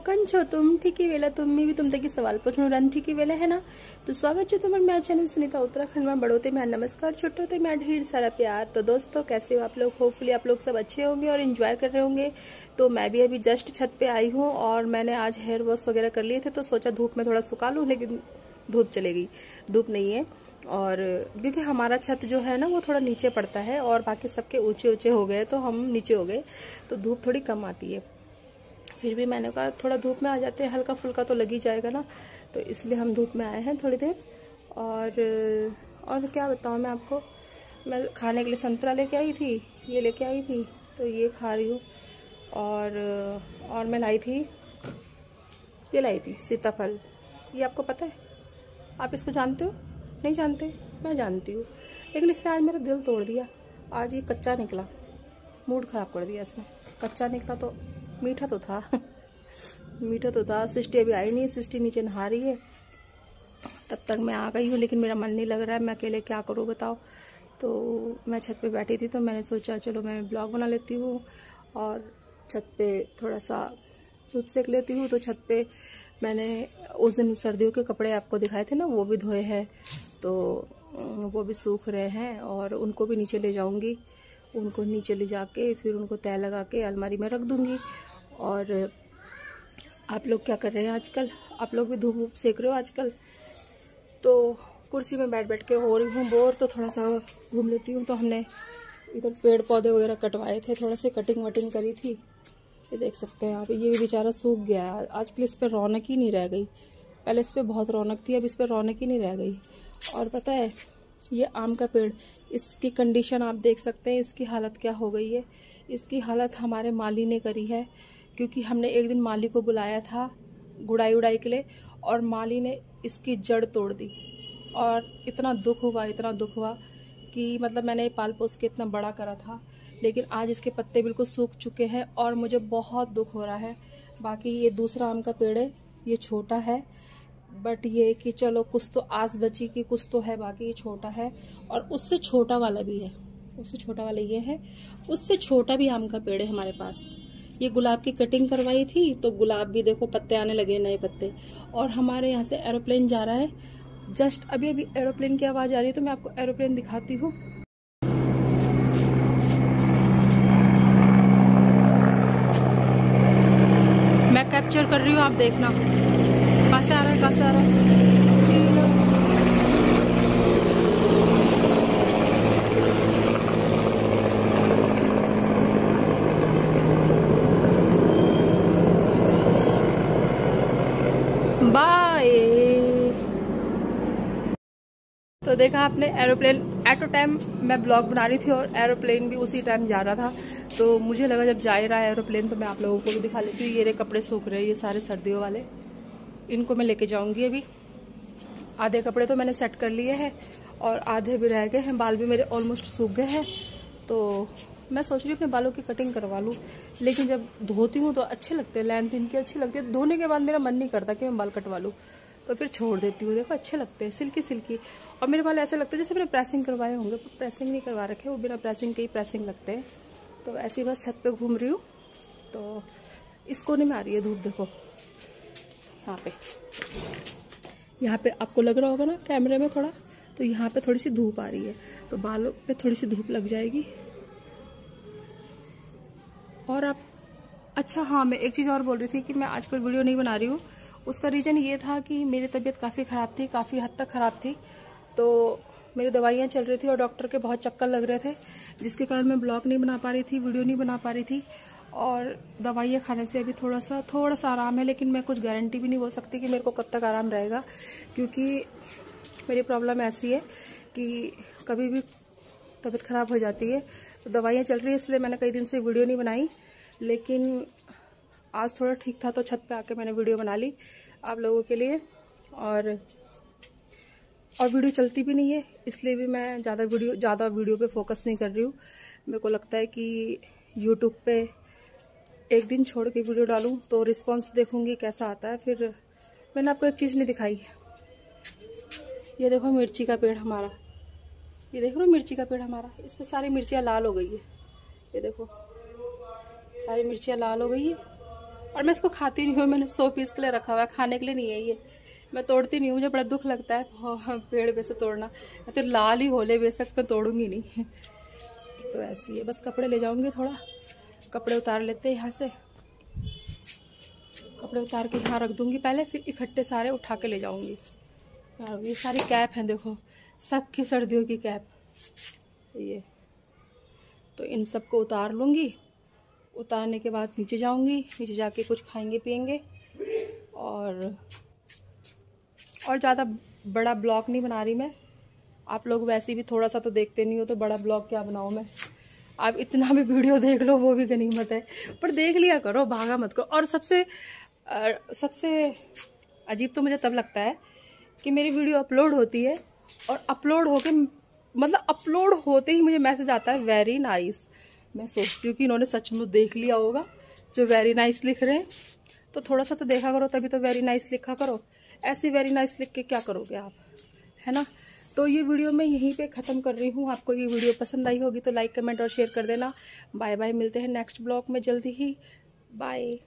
કંચો तुम, ठीक ही वेला, तुम भी तुम तक सवाल पूछो रन ठीक ही वेला, है ना? तो स्वागत है तुम्हारे मेरा चैनल सुनीता उत्तराखंड में बड़ोते मैं नमस्कार छोटोते में ढेर सारा प्यार। तो दोस्तों, कैसे हो आप लोग? होपफुली आप लोग सब अच्छे होंगे और इन्जॉय कर रहे होंगे। तो मैं भी अभी जस्ट छत पे आई हूँ और मैंने आज हेयर वॉश वगैरह कर लिए थे तो सोचा धूप में थोड़ा सुखा लूँ, लेकिन धूप चलेगी। धूप नहीं है और क्योंकि हमारा छत जो है ना, वो थोड़ा नीचे पड़ता है और बाकी सबके ऊँचे ऊँचे हो गए तो हम नीचे हो गए। तो धूप थोड़ी कम आती है। फिर भी मैंने कहा, थोड़ा धूप में आ जाते हैं हल्का फुल्का तो लग ही जाएगा ना। तो इसलिए हम धूप में आए हैं थोड़ी देर। और और क्या बताऊँ मैं आपको? मैं खाने के लिए संतरा लेके आई थी, ये लेके आई थी तो ये खा रही हूँ। और और मैं लाई थी, ये लाई थी सीताफल। ये आपको पता है? आप इसको जानते हो? नहीं जानते? मैं जानती हूँ। लेकिन इसने आज मेरा दिल तोड़ दिया। आज ये कच्चा निकला। मूड ख़राब कर दिया इसने। कच्चा निकला तो मीठा तो था। मीठा तो था। सृष्टि अभी आई नहीं सृष्टि नीचे नहा रही है। तब तक मैं आ गई हूँ, लेकिन मेरा मन नहीं लग रहा है। मैं अकेले क्या करूँ बताओ। तो मैं छत पे बैठी थी तो मैंने सोचा, चलो मैं ब्लॉग बना लेती हूँ और छत पे थोड़ा सा धूप सेक लेती हूँ। तो छत पे मैंने उस दिन सर्दियों के कपड़े आपको दिखाए थे ना, वो भी धोए हैं। तो वो भी सूख रहे हैं और उनको भी नीचे ले जाऊँगी। उनको नीचे ले जाके, फिर उनको तय लगा के अलमारी में रख दूँगी। और आप लोग क्या कर रहे हैं आजकल? आप लोग भी धूप सेक रहे हो आजकल? तो कुर्सी में बैठ बैठ के हो रही हूँ बोर तो थोड़ा सा घूम लेती हूँ। तो हमने इधर पेड़ पौधे वगैरह कटवाए थे, थोड़ा से कटिंग वटिंग करी थी। ये देख सकते हैं आप, ये भी बेचारा सूख गया है। आजकल इस पर रौनक ही नहीं रह गई। पहले इस पर बहुत रौनक थी, अब इस पर रौनक ही नहीं रह गई। और पता है ये आम का पेड़। इसकी कंडीशन आप देख सकते हैं, इसकी हालत क्या हो गई है। इसकी हालत हमारे माली ने करी है, क्योंकि हमने एक दिन माली को बुलाया था गुड़ाई उड़ाई के लिए, और माली ने इसकी जड़ तोड़ दी। और इतना दुख हुआ, इतना दुख हुआ कि मतलब मैंने पाल पोस के इतना बड़ा करा था, लेकिन आज इसके पत्ते बिल्कुल सूख चुके हैं और मुझे बहुत दुख हो रहा है। बाकी ये दूसरा आम का पेड़ है, ये छोटा है बट ये कि चलो, कुछ तो आस बची कि कुछ तो है, बाकी ये छोटा है और उससे छोटा वाला भी है। उससे छोटा वाला ये है, उससे छोटा भी आम का पेड़ है हमारे पास। ये गुलाब की कटिंग करवाई थी तो गुलाब भी देखो पत्ते आने लगे नए पत्ते। और हमारे यहाँ से एरोप्लेन जा रहा है। जस्ट अभी अभी एरोप्लेन की आवाज़ आ रही है तो मैं आपको एरोप्लेन दिखाती हूँ। मैं कैप्चर कर रही हूँ, आप देखना। से आ रहा है कहाँ से आ रहा है बाय तो देखा आपने एरोप्लेन एट अ टाइम मैं ब्लॉग बना रही थी और एरोप्लेन भी उसी टाइम जा रहा था। तो मुझे लगा जब जा रहा है एरोप्लेन तो मैं आप लोगों को भी दिखा लेती हूँ, ये रे कपड़े सूख रहे हैं, ये सारे सर्दियों वाले। इनको मैं लेके जाऊँगी अभी। आधे कपड़े तो मैंने सेट कर लिए हैं और आधे भी रह गए हैं। बाल भी मेरे ऑलमोस्ट सूख गए हैं। तो मैं सोच रही हूँ अपने बालों की कटिंग करवा लूँ। लेकिन जब धोती हूँ तो अच्छे लगते हैं। लेंथ इनकी अच्छी लगती है। धोने के बाद मेरा मन नहीं करता कि मैं बाल कटवा लूँ। तो फिर छोड़ देती हूँ। देखो, अच्छे लगते हैं। Silky silky. और मेरे बाल ऐसे लगते हैं जैसे मैंने प्रेसिंग करवाए होंगे। प्रेसिंग नहीं करवा रखे। वो बिना प्रेसिंग के ही प्रेसिंग लगते हैं। तो ऐसे ही बस छत पर घूम रही हूँ। तो इस कोने में आ रही है धूप, देखो। यहाँ पे। यहाँ पे आपको लग रहा होगा ना, कैमरे में थोड़ा तो यहाँ पे थोड़ी सी धूप आ रही है। तो बालों पे थोड़ी सी धूप लग जाएगी। और आप अच्छा हाँ मैं एक चीज़ और बोल रही थी कि मैं आजकल वीडियो नहीं बना रही हूँ। उसका रीज़न ये था कि मेरी तबीयत काफ़ी ख़राब थी, काफ़ी हद तक ख़राब थी। तो मेरी दवाइयाँ चल रही थी और डॉक्टर के बहुत चक्कर लग रहे थे, जिसके कारण मैं ब्लॉग नहीं बना पा रही थी, वीडियो नहीं बना पा रही थी। और दवाइयाँ खाने से अभी थोड़ा सा थोड़ा सा आराम है, लेकिन मैं कुछ गारंटी भी नहीं हो सकती कि मेरे को कब तक आराम रहेगा, क्योंकि मेरी प्रॉब्लम ऐसी है कि कभी भी तबीयत ख़राब हो जाती है। तो दवाइयाँ चल रही है, इसलिए मैंने कई दिन से वीडियो नहीं बनाई, लेकिन आज थोड़ा ठीक था तो छत पे आके मैंने वीडियो बना ली आप लोगों के लिए। और और वीडियो चलती भी नहीं है, इसलिए भी मैं ज़्यादा वीडियो ज़्यादा वीडियो पे फोकस नहीं कर रही हूँ। मेरे को लगता है कि यूट्यूब पे एक दिन छोड़ के वीडियो डालूँ तो रिस्पांस देखूँगी कैसा आता है। फिर मैंने आपको एक चीज़ नहीं दिखाई। ये देखो मिर्ची का पेड़ हमारा। ये देखो ना मिर्ची का पेड़ हमारा। इस पर सारी मिर्चियाँ लाल हो गई है। ये देखो। सारी मिर्चियाँ लाल हो गई है। और मैं इसको खाती नहीं हूँ। मैंने सौ पीस के लिए रखा हुआ है। खाने के लिए नहीं है ये। मैं तोड़ती नहीं हूँ। मुझे बड़ा दुख लगता है। पेड़ वैसे तोड़ना। तोड़ना तो लाल ही होले बेशक मैं तोड़ूँगी नहीं। तो ऐसी है। बस कपड़े ले जाऊँगी थोड़ा। कपड़े उतार लेते हैं यहाँ से। कपड़े उतार के यहाँ रख दूँगी पहले, फिर इकट्ठे सारे उठा के ले जाऊँगी। ये सारी कैप हैं देखो सबकी सर्दियों की कैप। ये तो इन सबको उतार लूँगी। उतारने के बाद नीचे जाऊँगी, नीचे जाके कुछ खाएँगे, पियेंगे। और और ज़्यादा बड़ा ब्लॉग नहीं बना रही मैं। आप लोग वैसे भी थोड़ा सा तो देखते नहीं हो तो बड़ा ब्लॉग क्या बनाऊँ मैं। आप इतना भी वीडियो देख लो वो भी गनीमत है। पर देख लिया करो भागा मत करो। और सबसे आ, सबसे अजीब तो मुझे तब लगता है कि मेरी वीडियो अपलोड होती है और अपलोड होके मतलब अपलोड होते ही मुझे मैसेज आता है वेरी नाइस मैं सोचती हूँ कि इन्होंने सच सचमुच देख लिया होगा जो वेरी नाइस लिख रहे हैं। तो थोड़ा सा तो देखा करो तभी तो वेरी नाइस लिखा करो। ऐसी वेरी नाइस लिख के क्या करोगे आप? है ना? तो ये वीडियो मैं यहीं पे ख़त्म कर रही हूँ। आपको ये वीडियो पसंद आई होगी तो लाइक, कमेंट और शेयर कर देना। बाय बाय, मिलते हैं नेक्स्ट ब्लॉग में जल्दी ही। बाय।